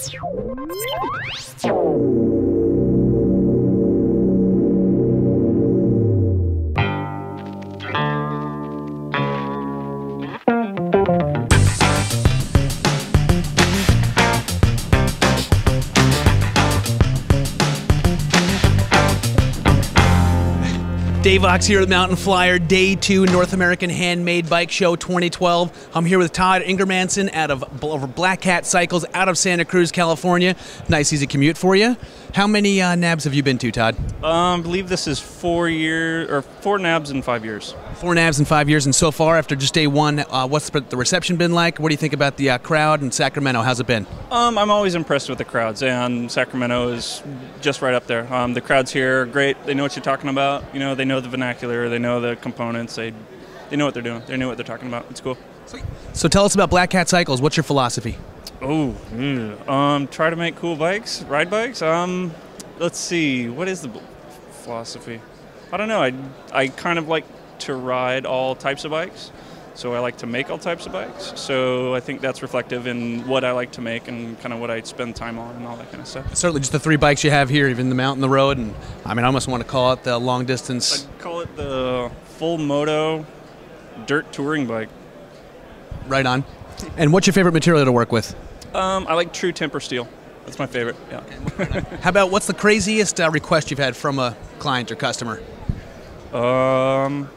Thank you. Dave Ochs here at Mountain Flyer, Day 2 North American Handmade Bike Show 2012. I'm here with Todd Ingermanson out of Bl- Black Cat Cycles out of Santa Cruz, California. Nice easy commute for you. How many uh, NAHBS have you been to, Todd? Um, I believe this is four years or four NAHBS in five years. Four NAHBS in five years, and so far, after just day one, uh, what's the reception been like? What do you think about the uh, crowd in Sacramento? How's it been? Um, I'm always impressed with the crowds, and Sacramento is just right up there. Um, the crowds here are great. They know what you're talking about. You know, they know the vernacular. They know the components. They they know what they're doing. They know what they're talking about. It's cool. So tell us about Black Cat Cycles. What's your philosophy? Oh, mm, um, try to make cool bikes, ride bikes. Um, let's see, what is the b- philosophy? I don't know. I I kind of like to ride all types of bikes, so I like to make all types of bikes. So I think that's reflective in what I like to make and kind of what I spend time on and all that kind of stuff. Certainly, just the three bikes you have here, even the mountain, the road, and I mean, I almost want to call it the long distance. I'd call it the full moto dirt touring bike. Right on. And what's your favorite material to work with? Um, I like true temper steel. That's my favorite. Yeah. How about what's the craziest uh, request you've had from a client or customer? Um,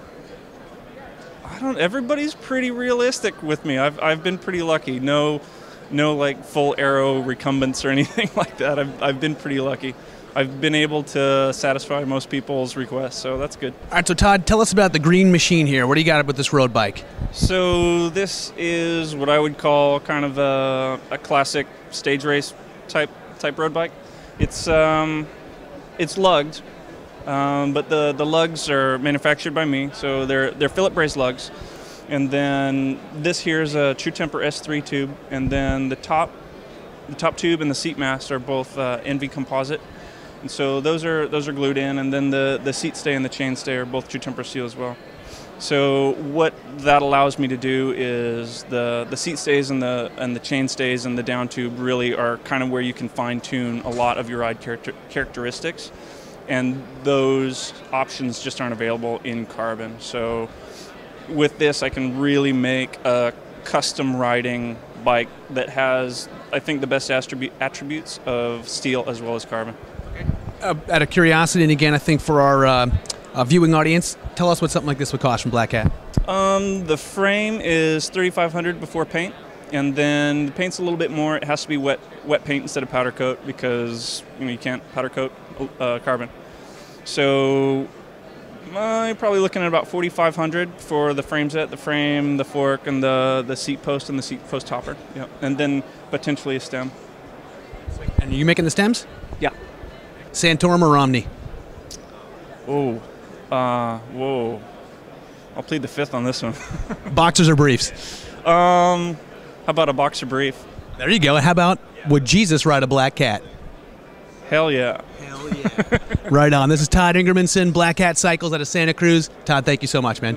don't. Everybody's pretty realistic with me. I've I've been pretty lucky. No, no like full arrow recumbents or anything like that. I've I've been pretty lucky. I've been able to satisfy most people's requests, so that's good. All right, so Todd, tell us about the green machine here. What do you got with this road bike? So this is what I would call kind of a, a classic stage race type type road bike. It's um, it's lugged, um, but the, the lugs are manufactured by me, so they're they're Philip brace lugs. And then this here is a True Temper S3 tube, and then the top the top tube and the seat mast are both uh, ENVE composite. And so those are those are glued in, and then the, the seat stay and the chain stay are both True Temper steel as well. So what that allows me to do is the, the seat stays and the and the chain stays and the down tube really are kind of where you can fine tune a lot of your ride character, characteristics, and those options just aren't available in carbon. So with this, I can really make a custom riding bike that has I think the best attribu- attributes of steel as well as carbon. Uh, out of curiosity, and again, I think for our uh, uh, viewing audience, tell us what something like this would cost from Black Cat. Um, the frame is 3500 before paint, and then the paint's a little bit more. It has to be wet wet paint instead of powder coat because you know you can't powder coat uh, carbon. So uh, you're probably looking at about 4500 for the frame set, the frame, the fork, and the the seat post and the seat post topper. Yeah, and then potentially a stem. And are you making the stems? Yeah. Santorum or Romney? Oh, uh, whoa. I'll plead the fifth on this one. Boxers or briefs? um, how about a boxer brief? There you go. How about would Jesus ride a black cat? Hell yeah. Hell yeah. right on. This is Todd Ingermanson, Black Cat Cycles out of Santa Cruz. Todd, thank you so much, man.